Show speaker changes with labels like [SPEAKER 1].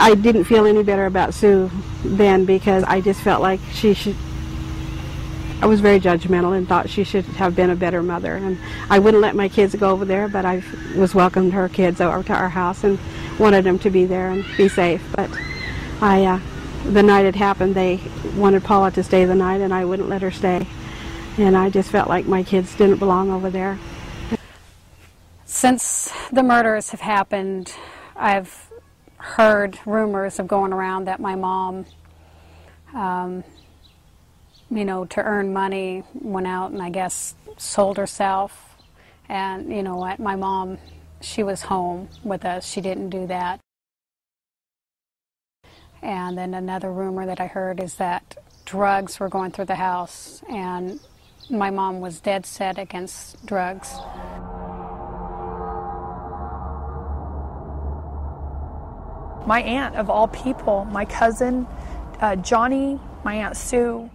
[SPEAKER 1] I didn't feel any better about Sue then because I just felt like she should. I was very judgmental and thought she should have been a better mother. And I wouldn't let my kids go over there, but I was welcomed her kids over to our house and wanted them to be there and be safe. But I, uh, the night it happened, they wanted Paula to stay the night, and I wouldn't let her stay. And I just felt like my kids didn't belong over there.
[SPEAKER 2] Since the murders have happened, I've heard rumors of going around that my mom, um, you know, to earn money, went out and I guess sold herself. And you know what, my mom, she was home with us. She didn't do that. And then another rumor that I heard is that drugs were going through the house, and my mom was dead set against drugs.
[SPEAKER 3] My aunt, of all people, my cousin, uh, Johnny, my Aunt Sue,